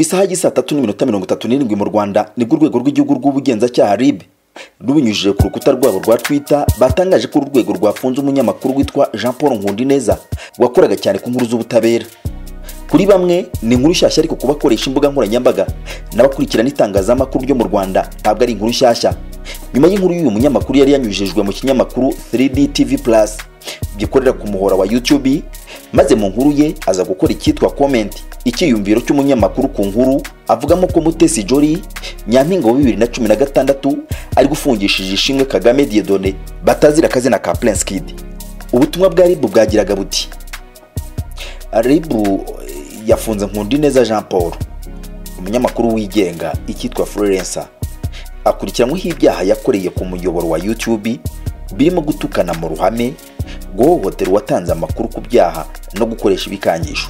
ku isaha y'isaa tatu n'iminota mirongo itatu n'irindwi mu rwanda ni bwo urwego rw'igihugu rw'ubugenzacyaha rib rubinyujije ku rukuta rwabo rwa twitter batangaje ko uru rwego rwafunze umunyamakuru witwa jean paul nkundineza wakoraga cyane ku nkuru z'ubutabera. Kuri bamwe ni inkuru nshyashya ariko kuba akoresha imbuga nkoranyambaga n'abakurikirana itangazamakuru ryo mu rwanda ntabwo ari inkuru nshyashya. Nyuma y'inkuru y'uyu munyamakuru yari yanyujijwe mu kinyamakuru 3D TV Plus gikorera ku muhora wa YouTube maze mu nkuru ye aza gukora icyitwa comment. Icyiyumviro cy'umunyamakuru ku nkuru avugamo ko Mutesi Jolly Nyampinga wa bibiri na cumi na gatandatu ari gufungishije ishimwe Kagame Dieudonné batazira akazina ka Prince Kid. Ubutumwa bwa RIB bwagiraga buti RIB yafunze Nkundineza Jean Paul umunyamakuru wigenga icyitwa freelancer akurikiranyweho ibyaha yakoreye ku muyoboro wa YouTube birimo gutukana mu ruhame guhohotera uwatanze amakuru ku byaha no gukoresha ibikangisho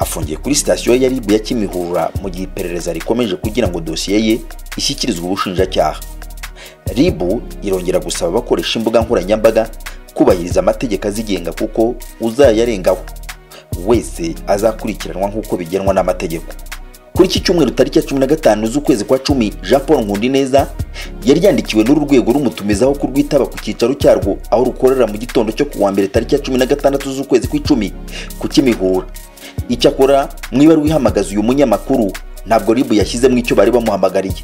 afungiye kuri sitasiyo ya RIB ya Kimihurura mu gihe iperereza rikomeje kugira ngo dosiye ye ishyikirizwe ubushinjacyaha. RIB irongera gusaba abakoresha imbuga nkoranyambaga kubahiriza amategeko azigenga kuko uzayarengaho. Wese azakurikiranwa nk'uko bigenwa n'amategeko. Kuri iki cyumweru tariki ya cumi na gatanu z'ukwezi kwa cumi jean paul nkundineza yari yandikiwe n'uru rwego rumutumizaho kurwitaba ku cyicaro cyarwo aho rukorera mu gitondo cyo kuwa mbere tariki ya cumi na gatandatu z'ukwezi kw'icumi ku kimihura icyakora mu ibaruwa ihamagaza uyu munyamakuru. Ntabwo ribu yashyizemo icyo bari bamuhamagariye.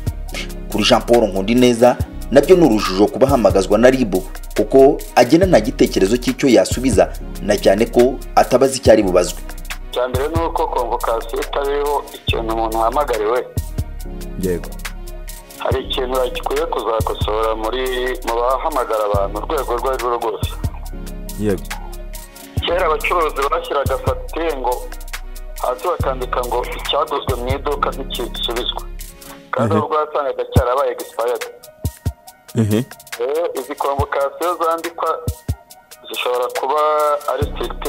Kuri jean paul nkundineza na byo ni urujijo kuba ahamagazwa na ribu kuko agena nta gitekerezo cy'icyo yasubiza na cyane ko atabazi icyo ari bubazwe. Icya mbere ni uko konvokasiyo itariho ikintu umuntu ahamagariwe. Yego. Hari ikintu gikwiye kuzakosora muri mu bahamagara abantu urwego urwo ari rwo rwose. Yego. Kera abacuruzi bashyiraga fagitire ngo hasi bakandika ngo icyaguzwe mu iduka ntikisubizwe kandi ubwo wasangaga cyarabaye egisipayadi rero izi konvokasiyo zandikwa zishobora kuba ari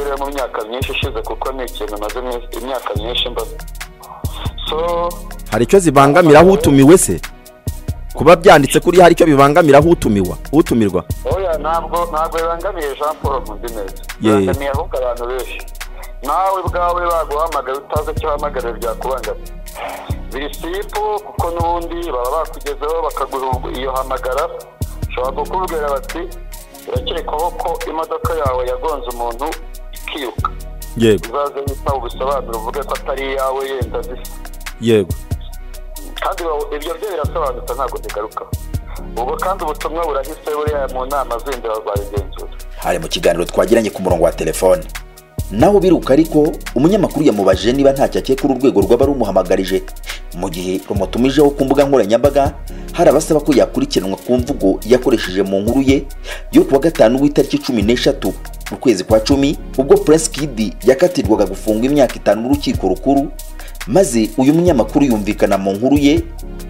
yo mu myaka myinshi ishize kuko ni ikintu maze imyaka myinshi so hari icyo zibangamiraho utumiwe se? Kuba byanditse kuri hari icyo bibangamiraho utumiwa utumirwa. Ntabwo bibangamiye jean paul neza. Ye. bibangamiye ahubwo abantu benshi. Nawe ubwawe baguhamagaye utazi icyo uhamagariye byakubangamiye biri sipu kuko n'ubundi baba bakugezeho bakaguha iyo hamagara. Ushobora kukubwira bati birakekwaho ko imodoka yawe yagonze umuntu ikiruka? Yego. Uzaze wita ubusobanuro uvuge ko atari iyawe yenda zisa. Yego. Kandi ibyo byo birasobanutse ntabwo bigarukaho ubwo kandi ubutumwa burahise buriya mu nama zindi bazabigenzura hari mu kiganiro twagiranye ku murongo wa telefone. Naho biruka ariko umunyamakuru yamubajije niba ntacyo akeka uru rwego rwaba rumuhamagarije. Mu gihe rumutumijeho ku mbuga nkoranyambaga hari abasaba ko yakurikiranwa ku mvugo yakoresheje mu nkuru ye yo kuwa gatanu w'itariki cumi n'eshatu mu kwezi kwa cumi ubwo Prince Kid yakatirwaga gufungwa imyaka itanu n'urukiko rukuru maze uyu munyamakuru yumvikana mu nkuru ye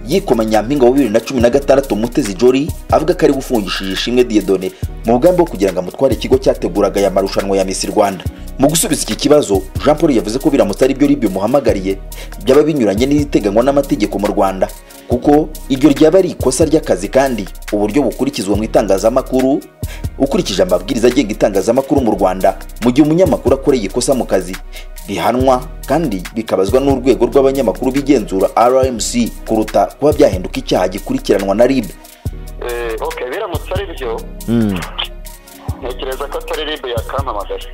yikoma nyampinga wa bibiri na cumi na gatandatu mutezi jori avuga ko ari gufungishije ishimwe diyedone mu mugambi wo kugira ngo amutware ikigo cyateguraga aya marushanwa ya Miss Rwanda. Mu gusubiza iki kibazo Jean Paul yavuze ko biramutse ari byo ribyo muhamagariye byaba binyuranye n'ibiteganywa n'amategeko mu Rwanda. Kuko iryo ryaba ari ikosa ry'akazi kandi uburyo bukurikizwa mu itangazamakuru ukurikije amabwiriza agenga itangazamakuru mu Rwanda mu gihe umunyamakuru akoreye ikosa mu kazi bihanwa kandi bikabazwa n'urwego rw'abanyamakuru bigenzura RMC kuruta kuba byahinduka icyaha gikurikiranwa na RIB Eh, biramutse ari byo. Mm. ntekereza ko atari ribu yakampamagaye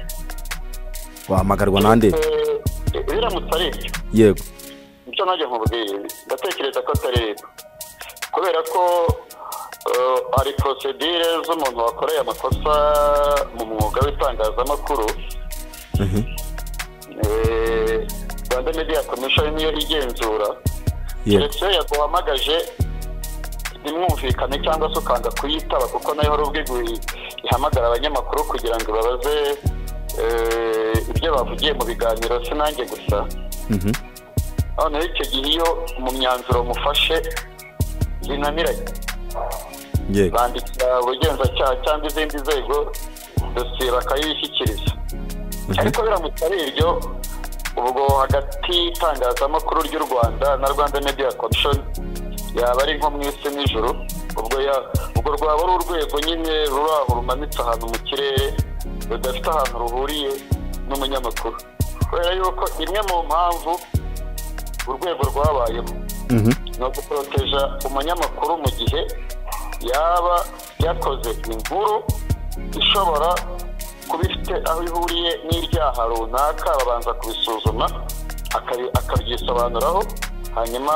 wahamagarwa nande? Eh, biramutse ari byo. Yego. Icyo najya nkubwiye ndatekereza ko atari ribu kubera ko eh, hari porosedire z'umuntu wakoreye amakosa mu mwuga w'itangazamakuru. Mhm. Eh, rwanda media commission niyo igenzura. Keretse iyo yaguhamagaje ntimwumvikane cyangwa se ukanga kuyitaba kuko na yo hari ubwo ihamagara abanyamakuru kugira ngo babaze eh, ibyo bavugiye mu biganiro si nanjye gusa. Mhm. Noneho icyo gihe iyo mu myanzuro mufashe binaniranye yego bandikira ubugenzacyaha cyangwa izindi nzego dosiye bakayishyikiriza. Ariko biramutse ari ibyo ubwo hagati y'itangazamakuru ry'u rwanda na rwanda media commission yaba ari nko mu isi n'ijoro ubwo ya- ubwo rwaba ari urwego nyine ruri aho rumanitse ahantu mu kirere rudafite ahantu ruhuriye n'umunyamakuru. Kubera yuko imwe mu mpamvu urwego rwabayeho ni uguporoteja umunyamakuru mu gihe yaba yakoze inkuru ishobora kuba ifite aho ihuriye n'ibyaha runaka babanza kubisuzuma akabyisobanuraho hanyuma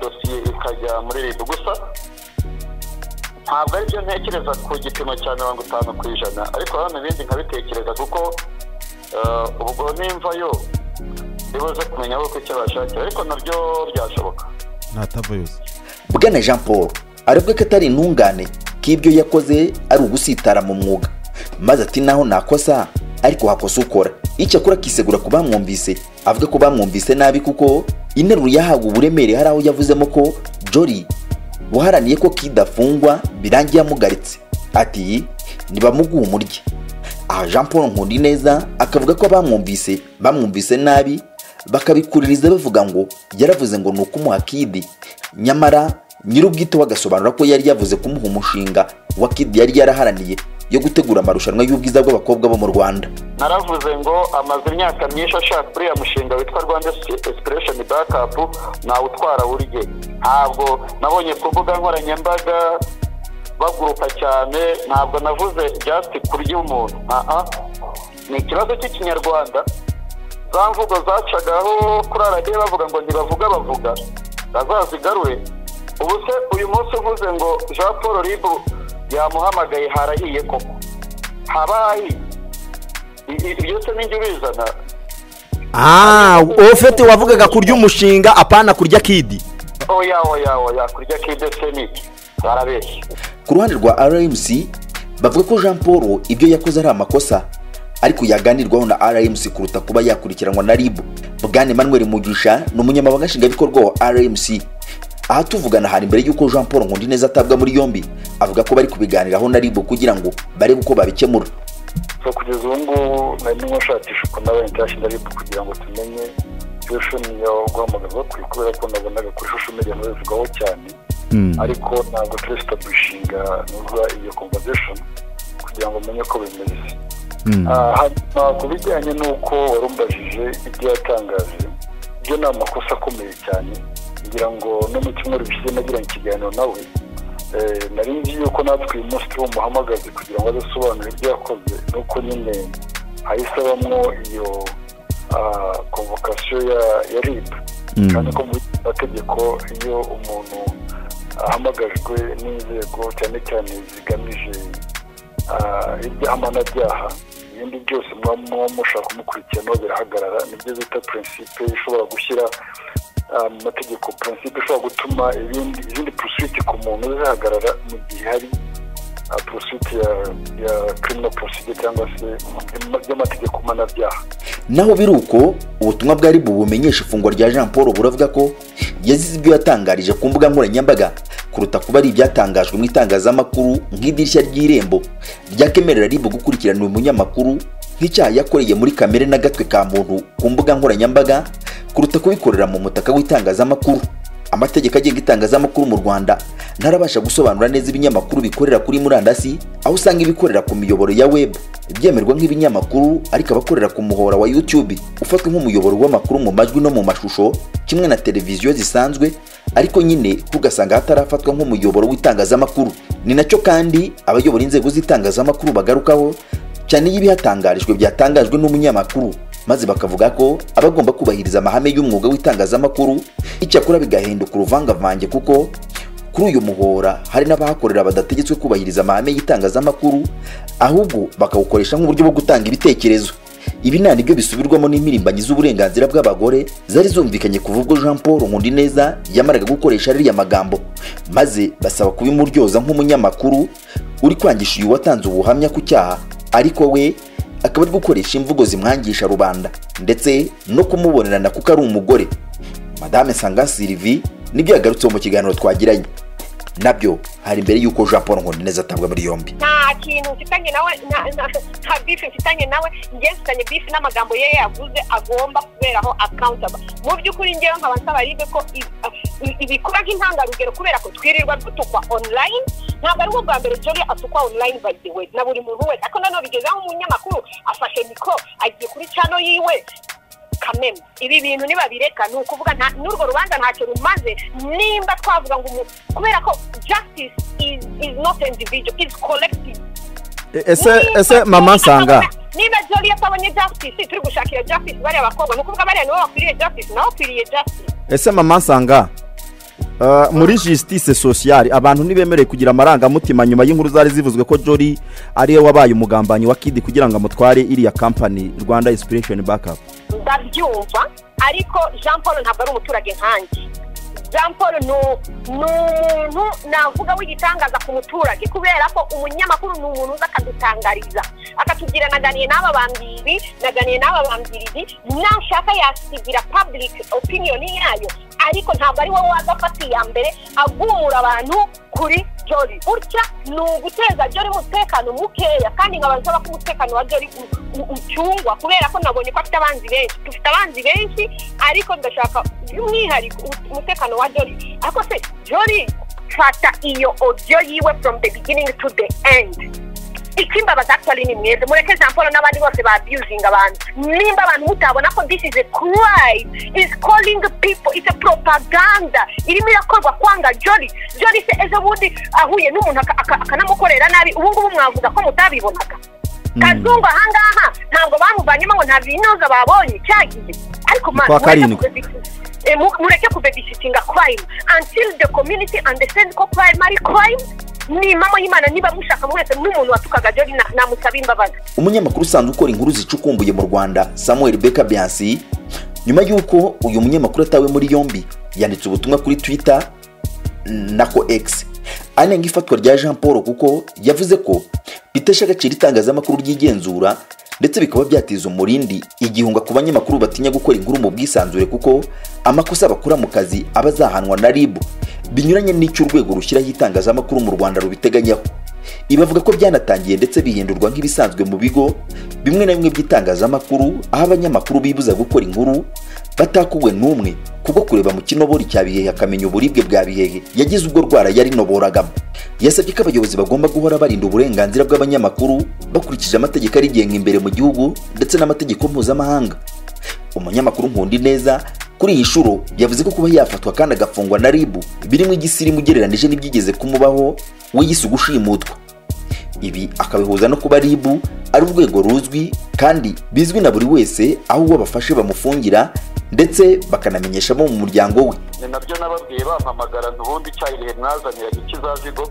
dosiye ikajya muri leta gusa. Ntabwo ari byo ntekereza ku gipimo cya mirongo itanu ku ijana. Ariko hano ibindi nkabitekereza kuko ubwo nimva yo ndibuze kumenya aho icyo bashakira ariko na byo byashoboka bwana jean paul aravuga ko atari intungane ko ibyo yakoze ari ugusitara mu mwuga maze ati naho nakosa ariko hakosa ukora icyakora akisegura ku bamwumvise avuga ko bamwumvise nabi kuko interuro yahawe uburemere hari aho yavuzemo ko jori waharaniye ko kidafungwa birangiye amugaritse ati nibamuguhe umurye aha jean paul nkundineza akavuga ko abamwumvise bamwumvise nabi bakabikuririza bavuga ngo yaravuze ngo ni ukumuha kidi nyamara nyir'ubwite we agasobanura ko yari yavuze kumuha umushinga wa kidi yari yaraharaniye yo gutegura amarushanwa y'ubwiza bw'abakobwa bo mu rwanda. Naravuze ngo amaze imyaka myinshi ashaka uriya mushinga witwa rwanda inspiration backup ntawutwara burye. Ntabwo nabonye ku mbuga nkoranyambaga baguruka cyane ntabwo navuze just kurya umuntu. Aha ni ikibazo cy'ikinyarwanda. Za mvugo zacagaho kuri radiyo bavuga ngo ntibavuga bavuga. Bazazigarure ubu se uyu munsi uvuze ngo jean paul ribu yamuhamagaye harahiye koko? Haba hahiye ibyo se n'ijya ubizana ah ufite wavugaga kurya umushinga apana kurya kidi? Oya oya oya kurya kidese ni? Iki barabeshya ku ruhande rwa rmc bavuga ko jean paul ibyo yakoze ari amakosa. Ariko yaganirwaho na rmc kuruta kuba yakurikiranwa na rib bwana emmanuel mugisha ni umunyamabanga nshingwabikorwa wa rmc aha tuvugana hari mbere y'uko jean paul nkundineza atabwa muri yombi avuga ko bari kubiganiraho na rib kugira ngo barebe uko babikemura. So kugeza ubu ngubu nari ndimo nshakisha ukuntu naba intashini ari kugira ngo tumenye situation yo guhamagazwa kuri kubera ko nabonaga kuri social media nabivugwaho cyane. Ariko ntabwo turi establishinga nuza iyo conversation kugira ngo umenye ko bimeze. Hanyuma ku bijyanye n'uko warumbajije ibyo yatangaje ibyo ni amakosa akomeye cyane. Ngira ngo no mu cyumweru gishize nagiranye ikiganiro nawe Eh, nari nzi yuko natwe uyu munsi turi bumuhamagaze kugira ngo azasobanure ibyo yakoze nuko nyine hahise habamo iyo konvokasiyo ya ya rib. Kandi ko mu mategeko iyo umuntu ahamagajwe n'inzego cyane cyane zigamije ah, ibyaha mpanabyaha ibindi byose muba mushaka kumukurikiranaho birahagarara. Nibyo bita prinsipe ishobora gushyira ah, mu mategeko. Prinsipe ishobora gutuma izindi pursuit ku muntu zihagarara mu gihe hari pursuit ya criminal procedure cyangwa se by'amategeko mpanabyaha naho biri uko ubutumwa bwa rib bumenyesha ifungwa rya jean paul buravuga ko yazize ibyo yatangarije ku mbuga nkoranyambaga kuruta kuba ari ibyatangajwe mu itangazamakuru nk'idirishya ry'irembo ryakemerera rib gukurikirana uyu munyamakuru nk'icyaha yakoreye muri kamere n'agatwe ka muntu ku mbuga nkoranyambaga kuruta kubikorera mu mutaka w'itangazamakuru. Amategeko agenga itangazamakuru mu rwanda ntarabasha gusobanura neza ibinyamakuru bikorera kuri murandasi aho usanga ibikorera ku miyoboro ya web. Byemerwa nk'ibinyamakuru ariko abakorera ku muhora wa youtube ufatwa nk'umuyoboro w'amakuru mu majwi no mu mashusho kimwe na televiziyo zisanzwe ariko nyine ugasanga hatarafatwa nk'umuyoboro w'itangazamakuru. Ni nacyo kandi abayobora inzego z'itangazamakuru bagarukaho cyane iyo ibihatangarijwe byatangajwe n'umunyamakuru maze bakavuga ko abagomba kubahiriza amahame y'umwuga w'itangazamakuru icyakora bigahinduka uruvangavange kuko kuri uyu muhora hari n'abahakorera badategetswe kubahiriza amahame y'itangazamakuru ahubwo bakawukoresha nk'uburyo bwo gutanga ibitekerezo. Ibi nta ni byo bisubirwamo n'impirimbanyi z'uburenganzira bw'abagore zari zumvikanye kuva ubwo jean paul nkundineza yamaraga gukoresha ariya magambo maze basaba kubimuryoza nk'umunyamakuru uri kwangisha uyu watanze ubuhamya ku cyaha. Ariko we akaba ari gukoresha imvugo zimwangisha rubanda ndetse no kumubonerana kuko ari umugore. Madame sanga sylvie ni byo yagarutseho mu kiganiro twagiranye. Nabyo hari imbere y'uko jean paul nkundineza atabwa muri yombi. Nta kintu mfitanye nawe nta- bifu mfitanye nawe. Njye mfitanye bifu n'amagambo ye yavuze agomba kuberaho accountable. Mu by'ukuri njyewe nkaba nsaba ribe ko ibikora nk'intangarugero kubera ko twirirwa dutukwa online ntabwo ari bwo bwa mbere jori atukwa the way na buri muntu wese. Ariko noneho bigeze aho umunyamakuru afashe mikoro agiye kuri cano yiwe. Kameme. Ibi bintu nibabireka ni ukuvuga n'urwo rubanza ntacyo rumaze. Nimba twavuga ngo umu- kubera ko justice is, is not individual is collective. E- ese ese mama nsanga? niba joli atabonye justice turi gushakira justice bariya bakobwa ni ukuvuga bariya nibo bakwiriye justice nawe ukwiriye justice. Ese mama nsanga? Uh, muri justice sociale abantu ntibemerewe kugira amarangamutima nyuma y'inkuru zari zivuzwe ko jori ari we wabaye umugambanyi wa kidi kugira ngo amutware iriya kampani rwanda inspiration backup. Ndabyumva ariko jean paul ntabwo ari umuturage nkanjye. Jean paul ni umuntu navuga w'igitangaza ku muturage kubera ko umunyamakuru ni umuntu uza akadutangariza. Akatubwira naganiye n'aba bambiri naganiye n'aba bambiriri nashaka yasigira public opinion yayo ariko ntabwo ari wowe waza afata iya mbere agumura abantu kuri jori utya ni uguteza jori umutekano mukeya kandi nkaba nsaba ko umutekano wa jori ucungwa kubera ko nabonye ko afite abanzi benshi. Dufite abanzi benshi ariko ndashaka by'umwihariko umutekano wa jori ariko se jori fata iyo audio yiwe from the beginning to the end. Ikimbabaza actually ni mwebwe mureke jean paul n'abandi bose babyuzinga abantu. Nimba abantu mutabona ko this is a crime. Is calling people. It's a propaganda. Irimo irakorwa kwanga jori jori se ejo bundi ahuye n'umuntu aka- aka- akanamukorera nabi. Ubu ngubu mwavuga ko mutabibonaga kazungu ahangaha ntabwo bamuvanyemo ngo nta binoza babonye. Cyagiye ariko mureke kubebisi- eh, crime. Until the community understand ko crime ari crime ni mama y'imana niba mushaka mwese n'umuntu watukaga jori na- namusaba imbabazi umunyamakuru usanzwe ukora inkuru zicukumbuye mu rwanda samuel beka biansi nyuma y'uko uyu munyamakuru atawe muri yombi yanditse ubutumwa kuri twitter nako x. Anenga ifatwa rya jean paul kuko yavuze ko bitesha agaciro itangazamakuru ryigenzura ndetse bikaba byateza umurindi igihunga ku banyamakuru batinya gukora inkuru mu bwisanzure kuko amakosa bakora mu kazi aba azahanwa na rib binyuranye n'icyo urwego rushyiraho itangazamakuru mu rwanda rubiteganyaho ibi bavuga ko byanatangiye ndetse bihindurwa nk'ibisanzwe mu bigo bimwe na bimwe by'itangazamakuru aho abanyamakuru bibuza gukora inkuru batakuwe n'umwe kubwo kureba mu kinobori cya bihehe akamenya uburibwe bwa bihehe yagize ubwo rwara yarinoboragamo yasabye ko abayobozi bagomba guhora barinda uburenganzira bw'abanyamakuru bakurikije amategeko arigenga imbere mu gihugu ndetse n'amategeko mpuzamahanga. Umunyamakuru nkundi neza kuri iyi nshuro yavuze ko kuba yafatwa kandi agafungwa na ribu birimo igisirimu ugereranije n'ibyigeze kumubaho we yise ugushimutwa. Ibi akabihuza no kuba ribu ari urwego ruzwi kandi bizwi na buri wese aho uwo bafashe bamufungira ndetse bakanamenyesha abo mu muryango we. Ni na byo nababwiye bampamagara ubundi cya gihe mwazaniraga ikizazigo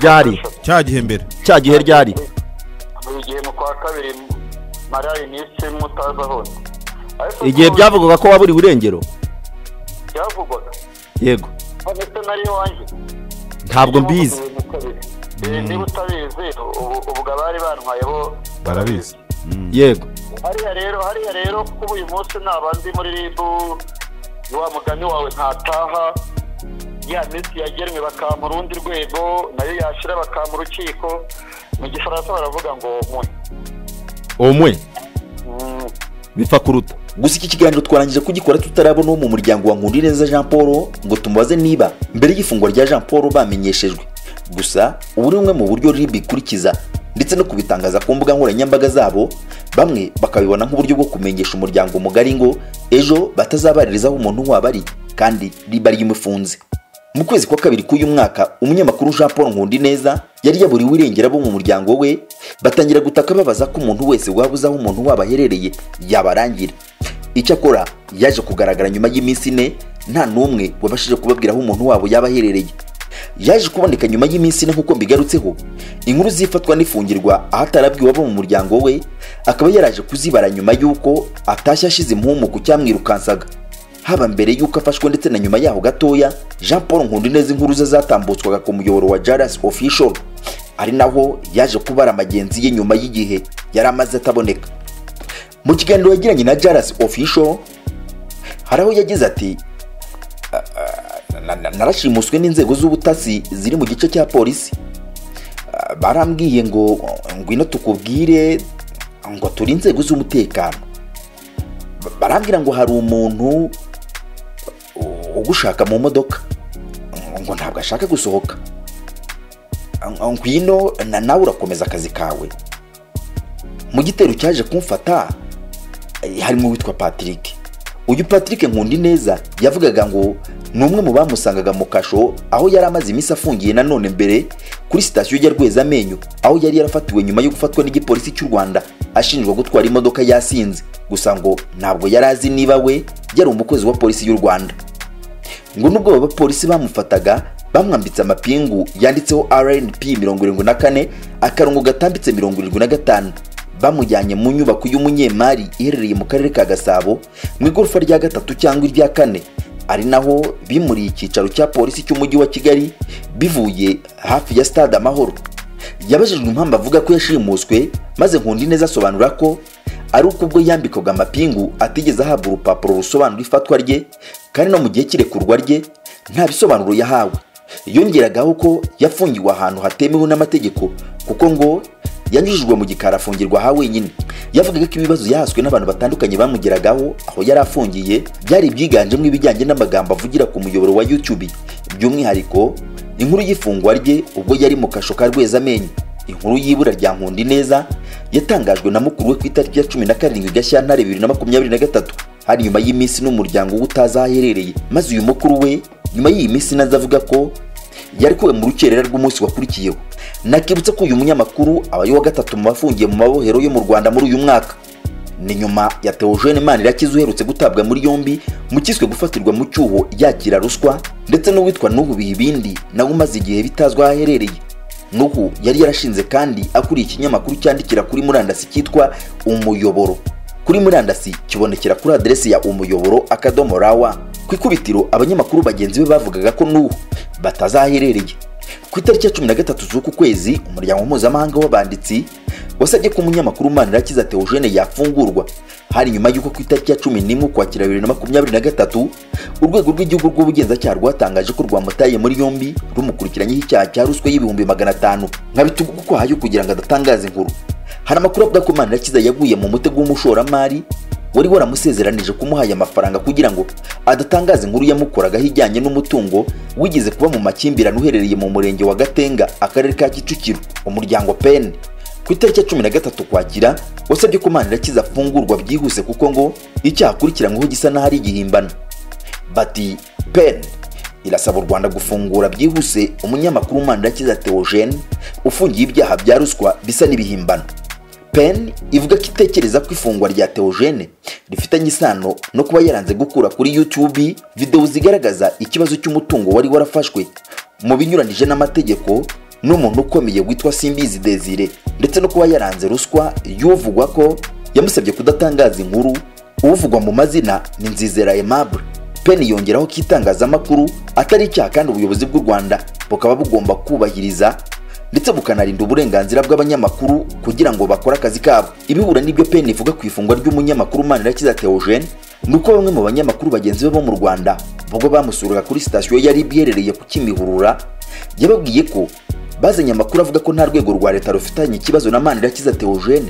Byari. cya gihe mbere. Cya gihe ryari? Buri gihe mu kwa kabiri mariya iminsi mutazi aho ndi. Ariko igihe ubu byavugaga ko wabura iburengero byavugwaga yego. Ntabwo mbizi. niba utabizi. Ubu- ubwo abari bantwaye bo barabizi yego. Hariya rero hariya rero kuba uyu munsi naba ndi muri ribu wa mugani wawe ntataha ya minsi yagenwe bakampa urundi rwego na yo yashira bakampa urukiko. Mu gifaransa baravuga ngo mwe umwe bipfa kuruta. Gusa iki kiganiro twarangije kugikora tutarabona uwo mu muryango wa nkundineza jean paul ngo tumubaze niba mbere y'ifungwa rya jean paul bamenyeshejwe. Gusa ubu ni bumwe mu buryo rib ikurikiza ndetse no kubitangaza ku mbuga nkoranyambaga zabo bamwe bakabibona nk'uburyo bwo kumenyesha umuryango mugari ngo ejo batazabaririzaho umuntu waba ari kandi riba ry'imufunze mu kwezi kwa kabiri k'uyu mwaka umunyamakuru jean paul nkundineza yari yaburiwe irengera abo mu muryango we batangira gutaka babaza ko umuntu wese waba uzi aho umuntu waba aherereye yabarangira. Icyakora yaje kugaragara nyuma y'iminsi ine nta n'umwe wabashije kubabwira aho umuntu wabo yaba aherereye. Yaje kuboneka nyuma y'iminsi ine nk'uko mbigarutseho inkuru zifatwa n'ifungirwa ahatarabwiwe abo mu muryango we akaba yaraje kuzibara nyuma y'uko atashye ashize impumu ku cyamwirukansaga. Haba mbere y'uko afashwe ndetse na nyuma yaho gatoya jean paul nkundineza inkuru ze zatambutswaga ku muyoboro wa jaras official. Ari naho yaje kubara amagenzi ye nyuma y'igihe yari amaze ataboneka. Mu kiganiro yagiranye na jaras official hari aho yagize ati na- na- narashimuswe n'inzego z'ubutasi ziri mu gice cya polisi. Barambwiye ngo ngwino tukubwire ngo turi inzego z'umutekano. Ba- barambwira ngo hari umuntu ugushaka mu modoka. Ngo ntabwo ashaka gusohoka. Ngwino na nawe urakomeza akazi kawe. Mu gitero cyaje kumfata harimo uwitwa patrick. Uyu patrick nkundi neza yavugaga ngo ni umwe mu bamusangaga mu kasho aho yari amaze iminsi afungiye nanone mbere kuri sitasiyo ya rwezamenyo aho yari yarafatiwe nyuma yo gufatwa n'igipolisi cy'u rwanda ashinjwa gutwara imodoka yasinze. Gusa ngo ntabwo yari azi niba we yari umukozi wa polisi y'u rwanda. Ngo nubwo aba bapolisi bamufataga bamwambitse amapingu yanditseho rnp mirongo irindwi na kane akarongo gatambitse mirongo irindwi na gatanu. Bamujyanye mu nyubako y'umunyemari iherereye mu karere ka gasabo mu igorofa rya gatatu cyangwa irya kane. Ari naho bimuriye icyicaro cya polisi cy'umujyi wa kigali bivuye hafi ya stade amahoro. Yabajijwe impamvu avuga ko yashimuswe maze nkundi neza asobanura ko ari uko ubwo yambikwaga amapingu atigeze ahabwa urupapuro rusobanura ifatwa rye kandi no mu gihe cy'irekurwa rye nta bisobanuro yahawe. Yongeragaho ko yafungiwe ahantu hatemewe n'amategeko kuko ngo yanyujijwe mu gikari afungirwa aha wenyine. Yavugaga ko ibibazo yahaswe n'abantu batandukanye bamugeragaho aho yari afungiye byari byiganjemo ibijyanye n'amagambo avugira ku muyoboro wa youtube. By'umwihariko inkuru y'ifungwa rye ubwo yari mu kasho ka rwezamenyo. Inkuru y'ibura rya nkundi neza yatangajwe na mukuru we ku itariki ya cumi na karindwi gashyantare bibiri na makumyabiri na gatatu. Hari nyuma y'iminsi n'umuryango we utazi aho aherereye maze uyu mukuru we nyuma y'iyi minsi na zo avuga ko yari kuwe mu rukerera rw'umunsi wakurikiyeho. Nakibutsa ko uyu munyamakuru abaye wa gatatu mu bafungiye mu mabohero yo mu rwanda muri uyu mwaka. Ni nyuma ya Theogene Manirakiza uherutse gutabwa muri yombi mu kiswe gufatirwa mu cyuho yakira ruswa ndetse n'uwitwa Nuhu Bihibindi nawe umaze igihe bitazwa aho aherereye. Nuhu yari yarashinze kandi akuriye ikinyamakuru cyandikira kuri murandasi cyitwa umuyoboro. Kuri murandasi kibonekera kuri aderesi ya umuyoboro akadomo rawa. Ku ikubitiro abanyamakuru bagenzi be bavugaga ko Nuhu batazaherereye. Ku itariki ya cumi na gatatu z'uku kwezi umuryango mpuzamahanga w'abanditsi wasabye ko umunyamakuru manirakiza Theogene yafungurwa. Hari nyuma y'uko ku itariki ya cumi n'imwe ukwakira bibiri na makumyabiri na gatatu urwego rw'igihugu rw'ubugenzacyaha rwatangaje ko rwamutaye muri yombi rumukurikiranyeho icyaha cya ruswa y'ibihumbi magana atanu. Nka bitugu kuko hayo kugira ngo adatangaza inkuru. Hari amakuru avuga ko manirakiza yaguye mu mutego w'umushoramari wari waramusezeranije kumuha aya mafaranga kugira ngo adatangaza inkuru yamukoragaho ijyanye n'umutungo wigeze kuba mu makimbirane uherereye mu murenge wa gatenga akarere ka kicukiro umuryango pen. Ku itariki ya cumi na gatatu kwakira wasabye ko manirakiza afungurwa byihuse kuko ngo icyaha akurikiranyweho gisa n'aho ari igihimbano. Bati pen irasaba u rwanda gufungura byihuse umunyamakuru manirakiza Theogene ufungiye ibyaha bya ruswa bisa n'ibihimbano. Pen ivuga ko itekereza ko ifungwa rya Theogene rifitanye isano no kuba yaranze gukura kuri YouTube videwo zigaragaza ikibazo cy'umutungo wari warafashwe mu binyuranije n'amategeko n'umuntu ukomeye witwa Simbizi Desire ndetse no kuba yaranze ruswa y'uvugwa ko yamusabye kudatangaza inkuru uvugwa mu mazina ni Nzizera Aimable. Pen yongeraho ko itangazamakuru atari icyaha kandi ubuyobozi bw'u Rwanda bukaba bugomba kubahiriza ndetse bukanarinda uburenganzira bw'abanyamakuru kugira ngo bakore akazi kabo. Ibihura n'ibyo pen ivuga ku ifungwa ry'umunyamakuru Manirakiza Theogene ni uko bamwe mu banyamakuru bagenzi be bo mu Rwanda ubwo bamusuraga kuri sitasiyo yari iherereye ku Kimihurura yababwiye ko bazanye amakuru avuga ko nta rwego rwa leta rufitanye ikibazo na Manirakiza Theogene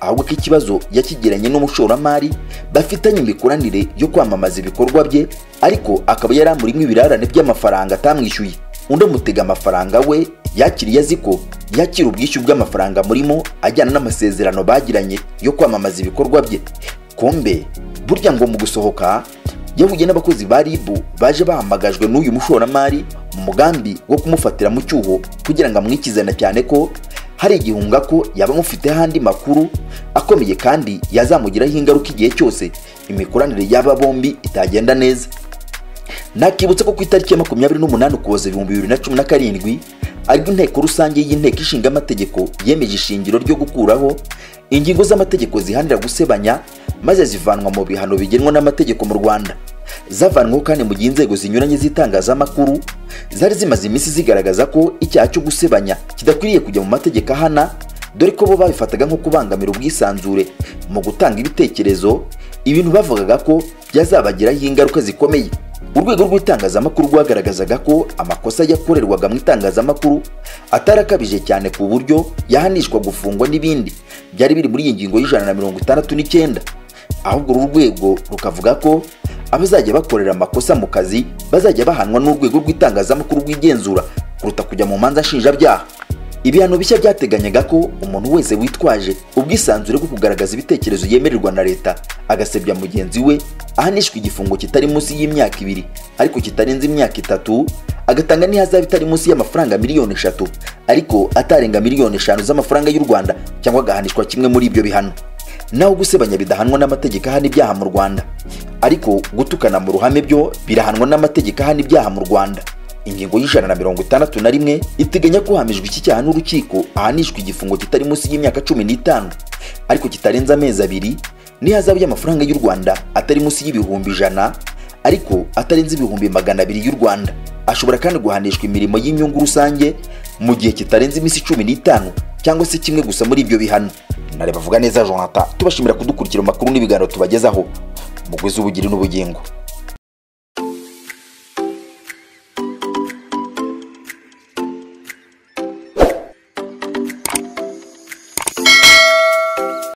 ahubwo ko ikibazo yakigiranye n'umushoramari bafitanye imikoranire yo kwamamaza ibikorwa bye ariko akaba yari amurimo ibirarane by'amafaranga atamwishyuye undi amutega amafaranga we yakiriye azi ko yakira ubwishyu bw'amafaranga murimo ajyana n'amasezerano bagiranye yo kwamamaza ibikorwa bye. Kumbe burya ngo mu gusohoka yahuye n'abakozi ba ribu baje bahamagajwe n'uyu mushoramari mu mugambi wo kumufatira mu cyuho kugira ngo amwikizane cyane ko hari igihunga ko yaba amufiteho andi makuru akomeye kandi yazamugiraho ingaruka igihe cyose. Imikoranire y'aba bombi itagenda neza. Nakibutsa ko ku itariki ya makumyabiri n'umunani ukuboza ibihumbi bibiri na cumi na karindwi ari bwo inteko rusange y'inteko ishinga amategeko yemeje ishingiro ryo gukuraho ingingo z'amategeko zihanira gusebanya maze zivanwa mu bihano bigenwa n'amategeko mu rwanda. Zavanweho kandi mu gihe inzego zinyuranye z'itangazamakuru zari zimaze iminsi zigaragaza ko icyaha cyo gusebanya kidakwiriye kujya mu mategeko ahana dore ko bo babifataga nko kubangamira ubwisanzure mu gutanga ibitekerezo ibintu bavugaga ko byazabagiraho ingaruka zikomeye. Urwego rw'itangazamakuru rwagaragazaga ko amakosa yakorerwaga mu itangazamakuru atarakabije cyane ku buryo yahanishwa gufungwa n'ibindi. Byari biri muri iyi ngingo y'ijana na mirongo itandatu n'icyenda. Ahubwo uru rwego rukavuga ko abazajya bakorera amakosa mu kazi bazajya bahanwa n'urwego rw'itangazamakuru rwigenzura kuruta kujya mu manza nshinjabyaha. Ibihano bishya byateganyaga ko umuntu wese witwaje ubwisanzure bwo kugaragaza ibitekerezo yemererwa na leta. Agasebya mugenzi we ahanishwa igifungo kitari munsi y'imyaka ibiri ariko kitarenze imyaka itatu agatanga n'ihazaba itari munsi y'amafaranga miliyoni eshatu ariko atarenga miliyoni eshanu z'amafaranga y'u rwanda cyangwa agahanishwa kimwe muri ibyo bihano. Naho gusebanya bidahanwa n'amategeko ahana ibyaha mu rwanda. Ariko gutukana mu ruhame byo birahanwa n'amategeko ahana ibyaha mu rwanda. Ingingo y'ijana na mirongo itandatu na rimwe iteganya ko uhamijwe iki cyaha n'urukiko ahanishwa igifungo kitari munsi y'imyaka cumi n'itanu. Ariko kitarenze amezi abiri n'ihazabu y'amafaranga y'u rwanda atari munsi y'ibihumbi ijana ariko atarenze ibihumbi magana abiri y'u rwanda. Ashobora kandi guhanishwa imirimo y'inyungu rusange mu gihe kitarenze iminsi cumi n'itanu cyangwa se kimwe gusa muri ibyo bihano. Nare bavuga neza jonathan. Tubashimira kudukurikira amakuru n'ibiganiro tubagezaho. Mugwize ubugiri n'ubugingo.